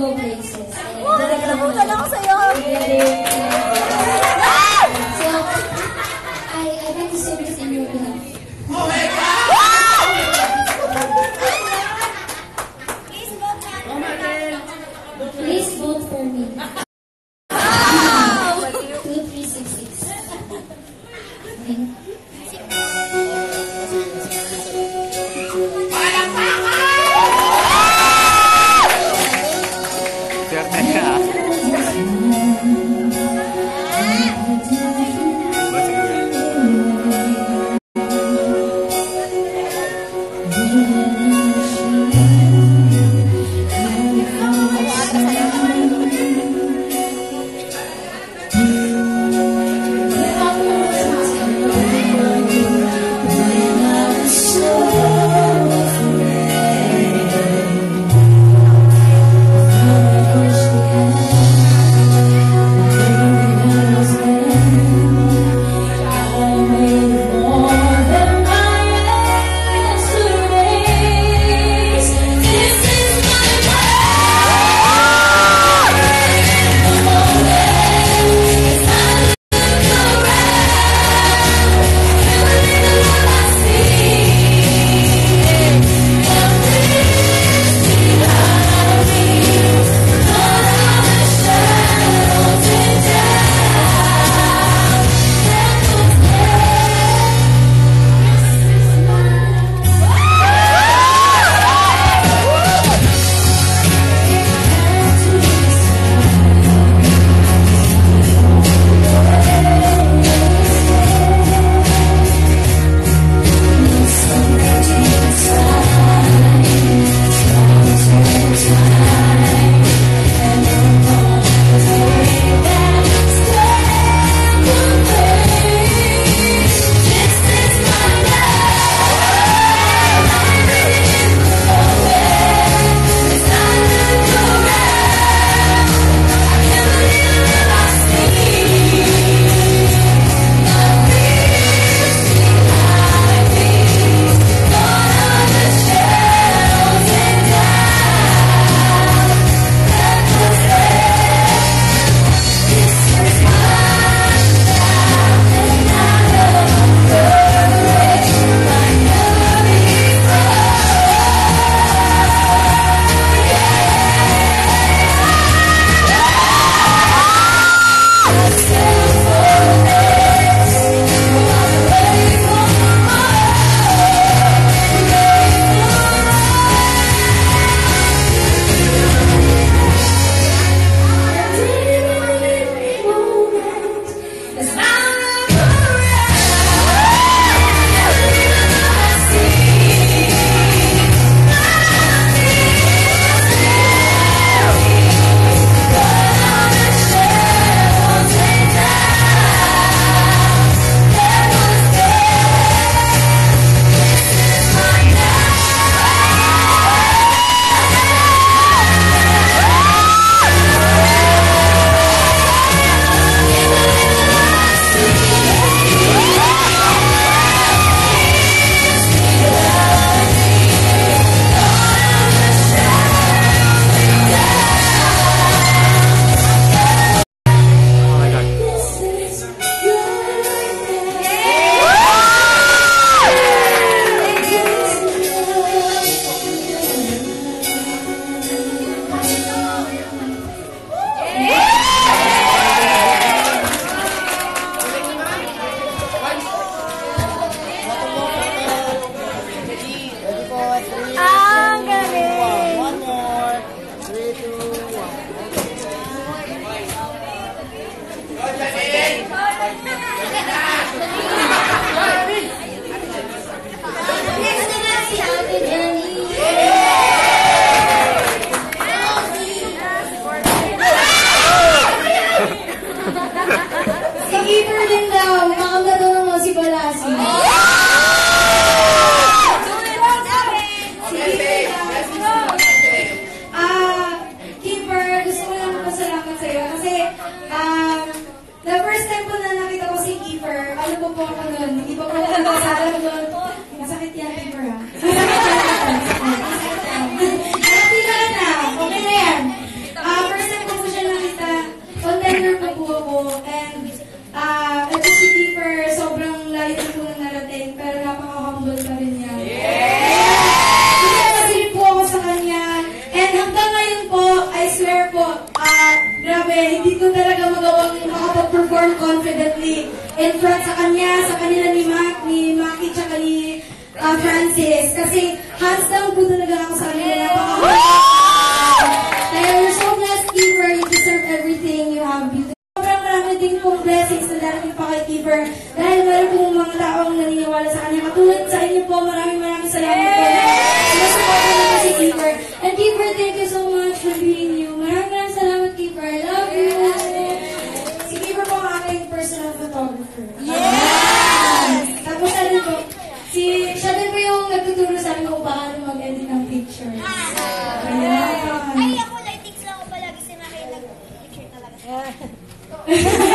go places. Nalabutan ako sa'yo. Pong blessings na darating pa kay Keeper. Dahil meron pong mga taong naniniwala sa kanya. Katulad sa inyo po, maraming maraming salamat po. Nasuporta na po si Keeper. And Keeper, thank you so much for being you. Maraming maraming salamat, Keeper. I love you. Si Keeper po ang aking personal photographer. Yes! Tapos ano po, si, siya din po yung nagtuturo sa akin kung paano mag-edit ng pictures. Ayan. Ay, ako lightings lang ako palagi sinakay nag-picture talaga.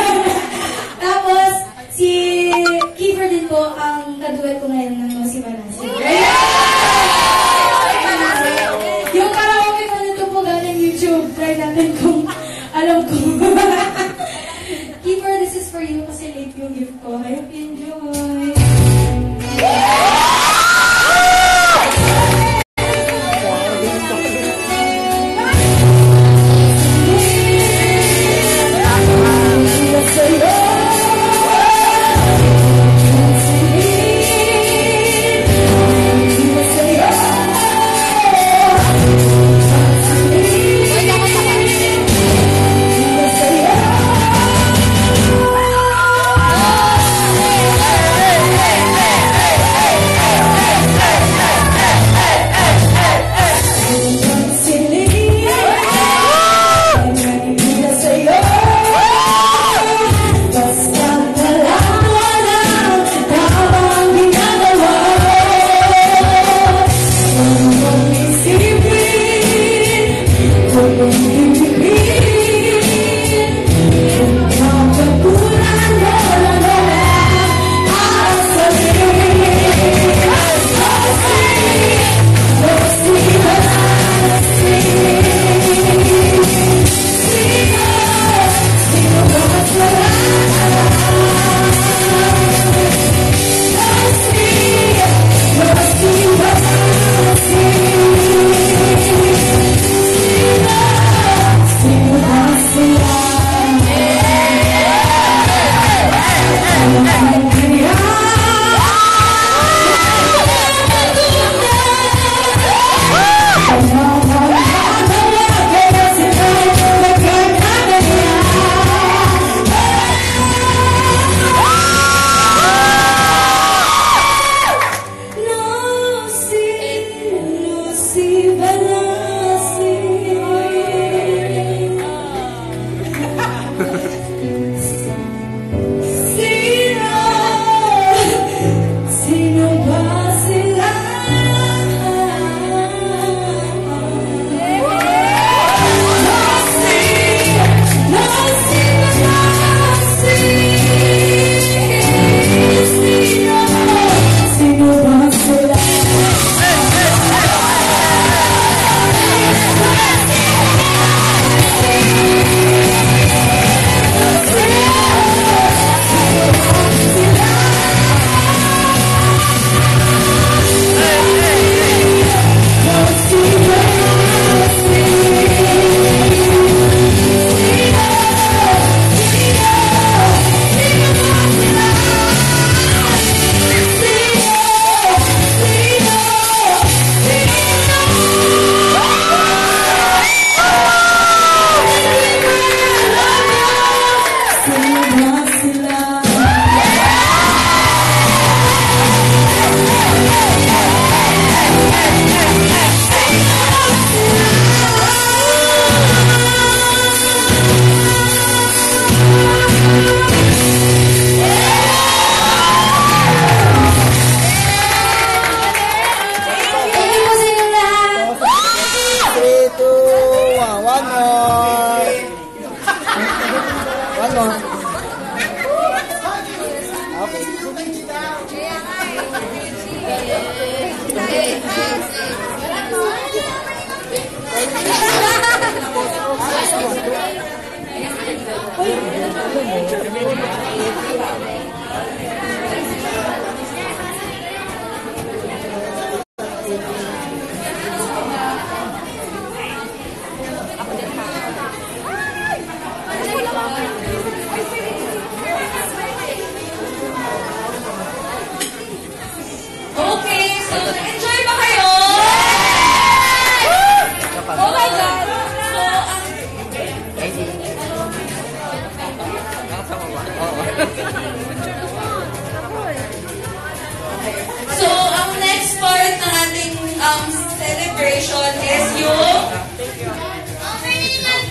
equation is yung...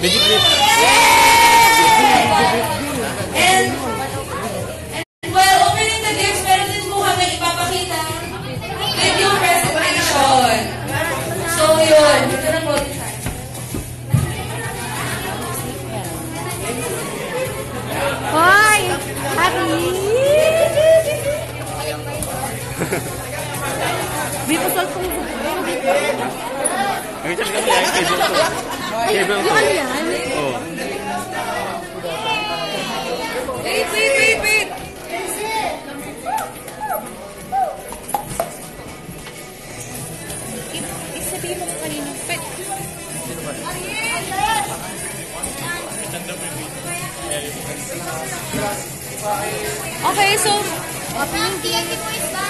Magic grip. And, and opening the gifts, meron din po kami ipapakita with yung presentation. So, yun. Ito na po. Hoy! Happy! Dito sa. Isa kami ay cable to. Cable to. Ano yan? Oh. Wait, wait, wait, wait. Isabihin mo kanina. Pet. Okay, so... Ang TNT boys ba?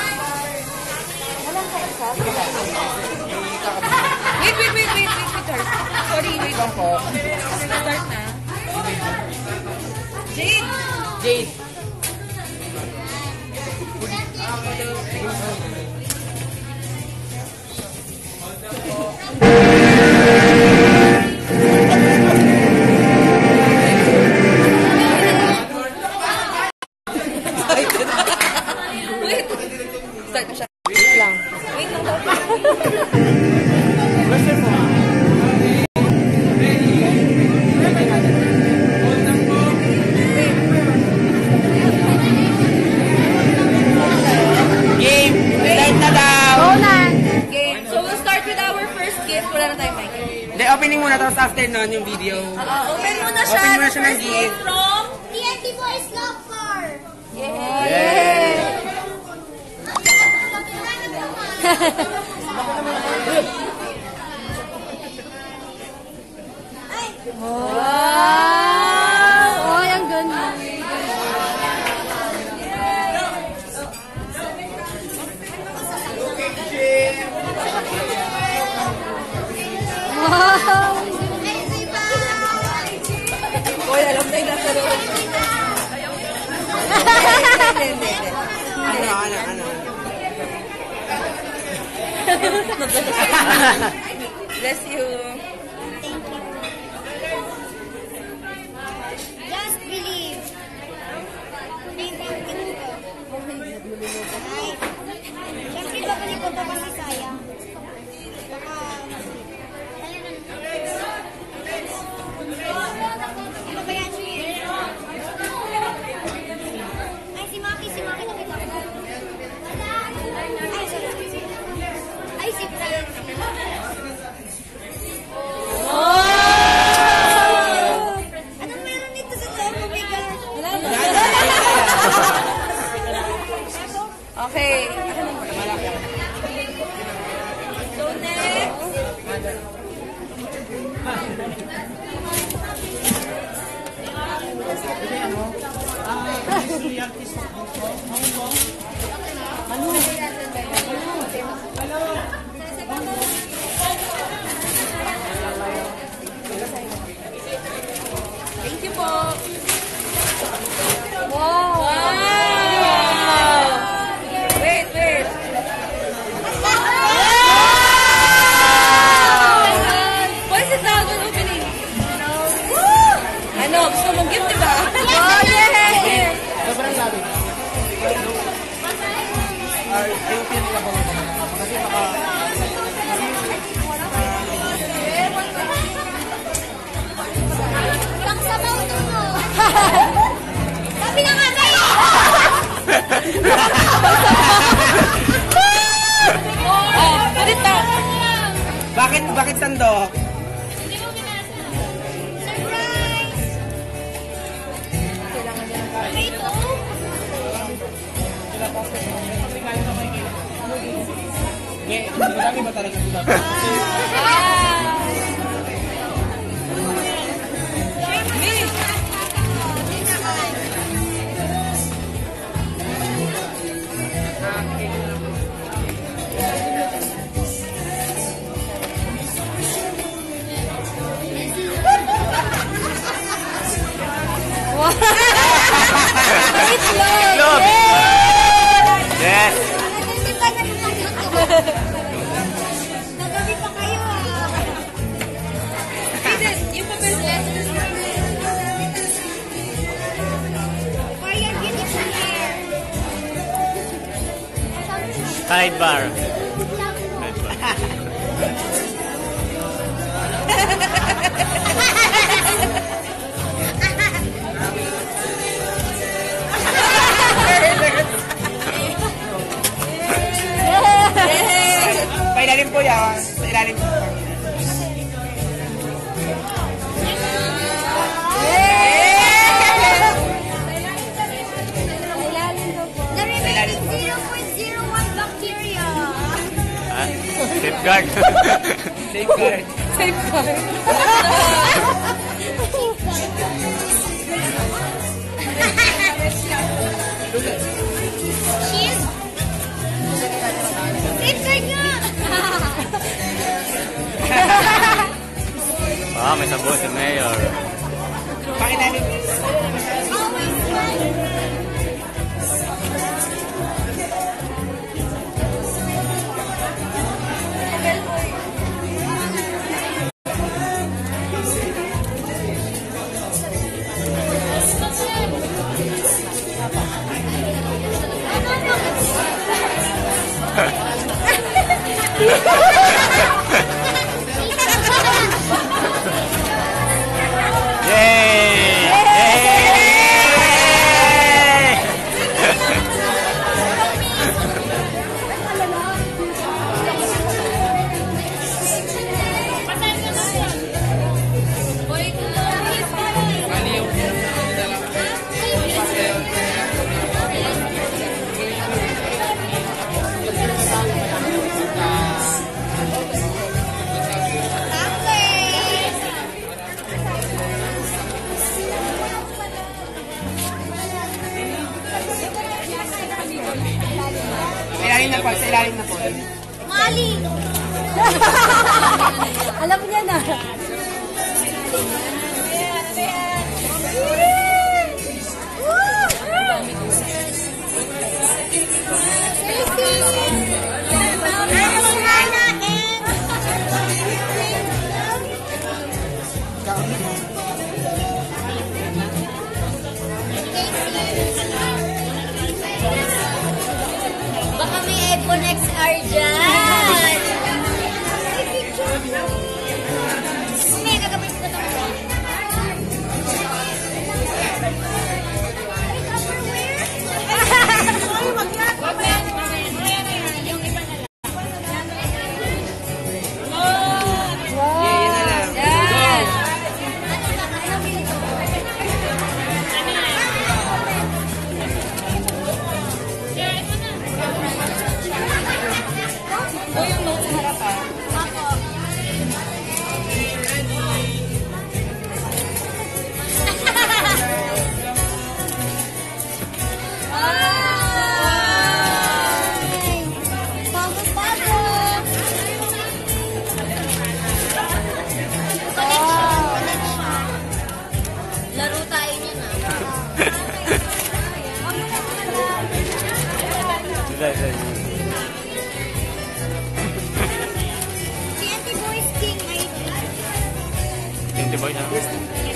Wait, wait, wait, wait, wait, wait, start. Sorry, wait. Start na. Jade! Jade. Wait! Wow! Uy, alam na yung nasa loob. Hindi, hindi, hindi. Ano, ano, ano. Bless you. Bakit, bakit sandok? Surprise! Ito? Eh, marami ba talaga sila? Itlog! Yes! yes. Nagabi pa kayo ah! Aiden, yung papel Sidebar. Sidebar. Safeguard. Safeguard. Safeguard. Cheers. Safeguard nga. ah, may sabon si Mayor. Pakinalin. 你得买呀。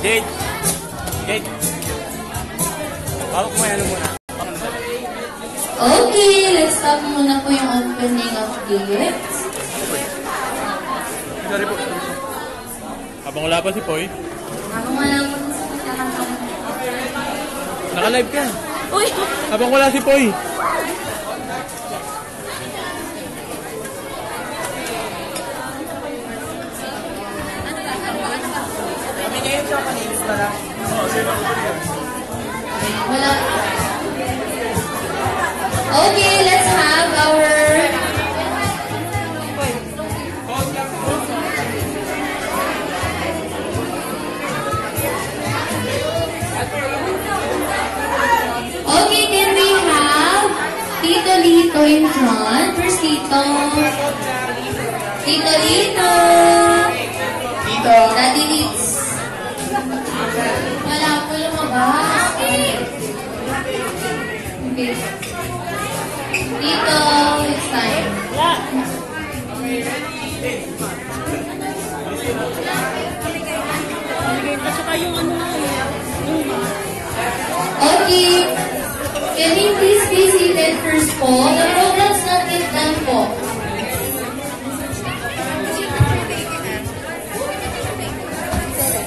Jade. Hawak mo yan, ano muna. Okay, let's stop muna po yung opening of gifts. Sorry po. Habang wala pa si Poy, Habang wala po sa pagkakataon. naka-live ka. Uy! Habang wala si Poy. Kanilis na lang. Wala. Okay, let's have our... Okay, can we have Tito Lito in front? First Tito. Tito Lito. Dito. Daddy Litz. Wala po lumabas. Okay. Tito, it's time. Okay. Can you please be seated first po? The program's not yet done po.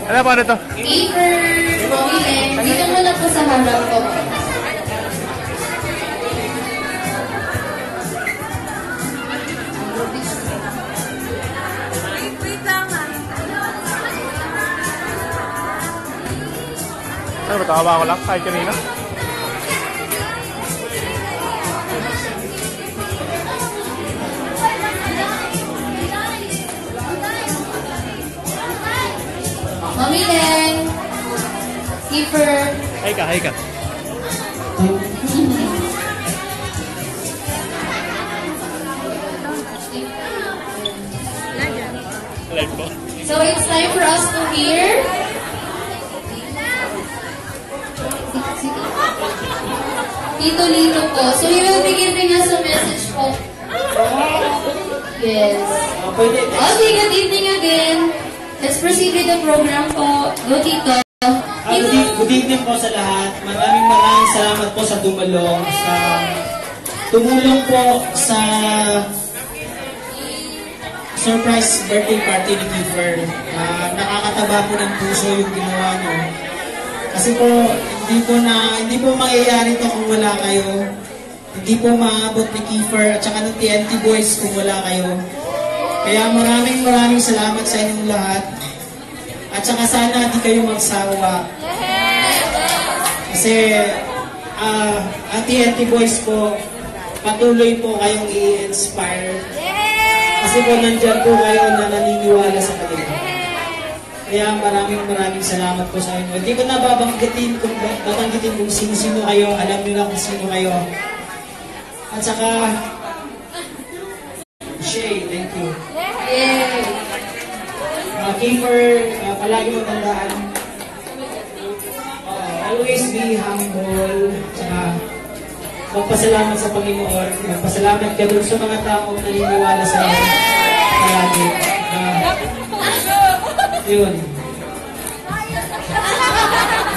Ano po, ano to? Keeper, William, dito muna po sa harap po. Ano ba, tawa ko lang kahit kanina? Leng, Keeper, Hay ka, hay ka. So it's time for us to hear. Tito Lito po. So you will be giving us a message po. Yes. Okay, good evening again. Let's proceed with the program po. Go Tito. Ah, good, e- evening po sa lahat. Maraming maraming salamat po sa tumulong. Sa tumulong po sa surprise birthday party ni Kiefer. Ah, nakakataba po ng puso yung ginawa niyo. Kasi po, hindi po na, hindi po mangyayari to kung wala kayo. Hindi po maabot ni Kiefer at saka ng TNT Boys kung wala kayo. Kaya maraming maraming salamat sa inyong lahat. At saka sana hindi kayo magsawa. Kasi ah ang TNT Boys po, patuloy po kayong i-inspire. Kasi po nandyan po kayo na naniniwala sa kanila. Kaya maraming maraming salamat po sa inyo. Hindi ko na babanggitin kung babanggitin kung sino-sino kayo. Alam niyo na kung sino kayo. At saka, Shay, thank you. Yay. Uh, Kiefer, uh, palagi mo tandaan. Uh, always be humble. Tsaka, magpasalamat sa Panginoon. Magpasalamat ka dun sa mga taong naniniwala sa iyo. Palagi. Uh, yun.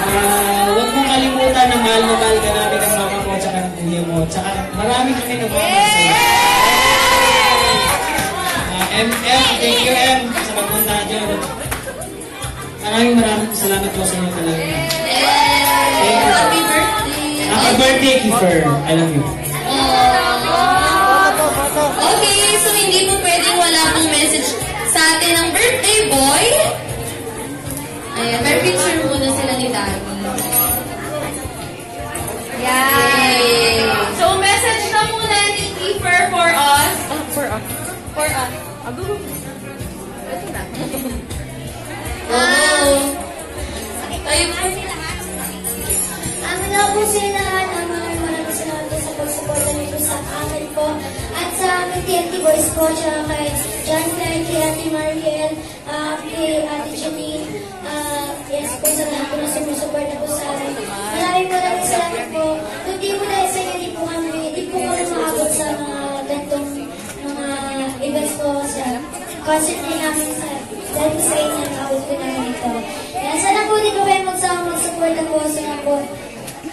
Uh, huwag mong kalimutan na mahal na mahal ka namin ang mama mo tsaka ang kuya mo. Tsaka marami kami nagmamahal sa iyo. Uh, thank you M sa pagpunta dyan. Maraming maraming salamat po sa inyo talaga. Thank you. Happy birthday. Happy birthday, Kiefer. I love you. Okay, so hindi po pwedeng wala pong message sa atin ng birthday boy. Ayan, may picture muna sila ni Daddy. Yay! So, message na muna ni Kiefer for us. For us. For us. Ago. Ito na. Oh! Tayo po. Ang maraming maraming salamat sa pagsuporta niyo po sa akin po at sa aming TNT Boys po, tsaka John Clay, kay Ate Mariel, ah, kay Ate po na sumusuporta po sa salamat po. Kung sa inyo, di po kami, di po kami maabot sa mga gantong mga events po sa namin sa dahil sa inyo na-out ko na ito. Kaya sana po din po kayo magsama mag-support ang boso na po.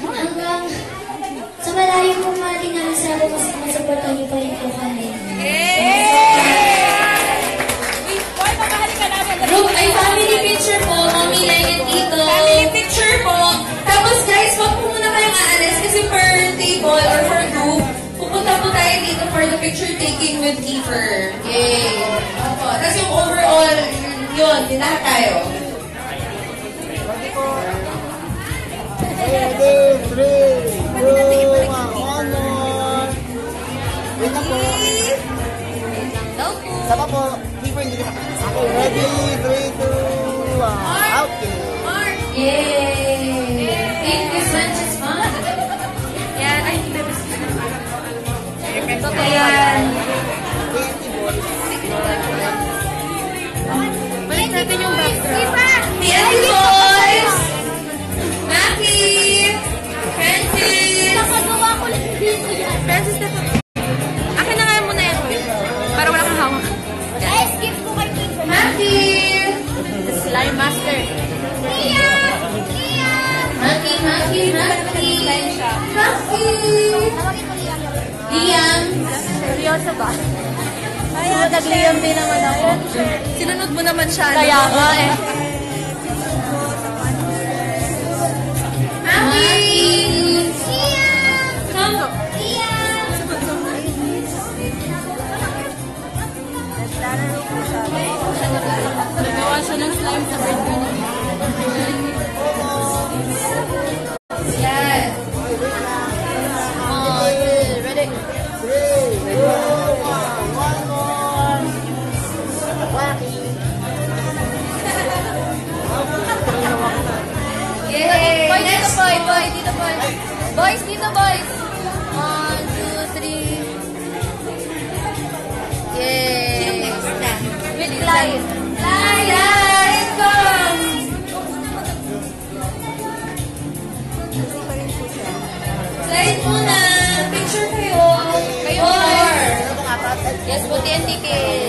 Hanggang sa malayo po mating namin sana po mas masuportan niyo pa rin po kami. Group ay family picture po, Mami Lang and Tito. Picture po. Tapos guys, wag po muna kayong aalis kasi per table or per group, pupunta po tayo dito for the picture taking with Kiefer. Yay! Opo. Tapos yung overall, yun, din lahat tayo. Saba po. Keeper, hindi ka. Okay, ready? 3, 2, 1. Okay. Yay! Thank you, Sanchez Mom. Yan, ay, Totoo yan. Balik Boys! Maki! Francis! Nakagawa ko lang dito yan. Francis, na Akin na nga muna yan. Para wala kang hawak. Ay, skip ko kay Kiko. Maki! Slime Master. Tia! Tia! Maki, Maki, Maki! Maki! Liam! Seryoso ba? Ay, nagliyam din naman ako. Sinunod mo naman siya. Kaya nga eh. Nagawa siya ng slime Boys, dito boys. One, two, three. Yay! With light. Light, come! Slide muna. Picture kayo. Kayo. Yes, po, TNT kids.